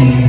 Amen.